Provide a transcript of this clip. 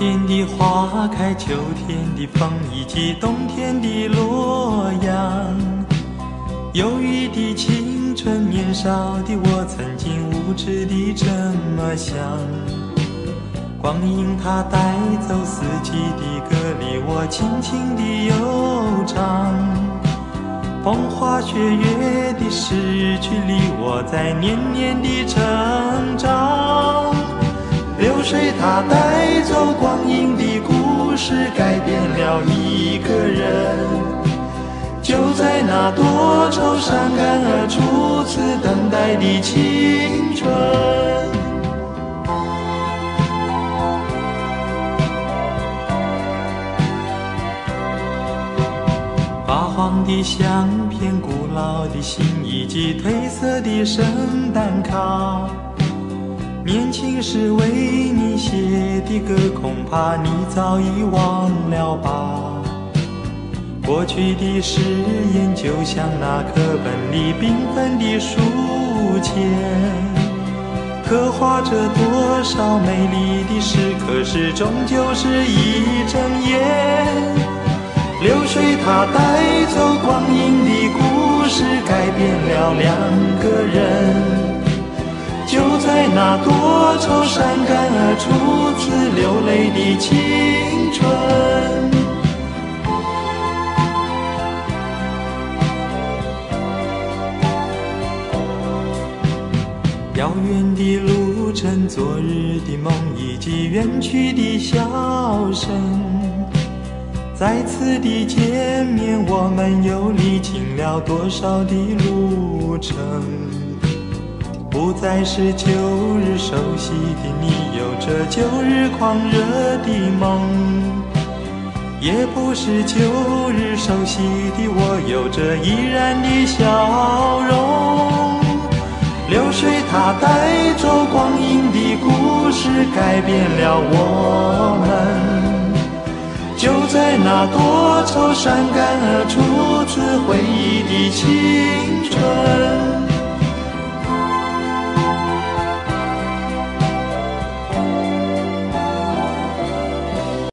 天的花开，秋天的风，以及冬天的洛阳。忧郁的青春，年少的我，曾经无知的这么想。光阴它带走四季的歌，离我轻轻的悠长。风花雪月的诗句里，我在年年的成长。流水它带走光阴的故事，改变了一个人。就在那多愁善感而初次等待的青春。发黄的相片、古老的信以及褪色的圣诞卡，年轻时为你写的歌，恐怕你早已忘了吧。过去的誓言就像那课本里缤纷的书签，刻画着多少美丽的诗，可是终究是一睁眼。流水它带走光阴的故事，改变了两个人。那多愁善感而初次流泪的青春。遥远的路程，昨日的梦，以及远去的笑声。再次的见面，我们又历经了多少的路程？不再是旧日熟悉的你，有着旧日狂热的梦；也不是旧日熟悉的我，有着依然的笑容。流水它带走光阴的故事，改变了我们。就在那多愁善感而初次回忆的青春。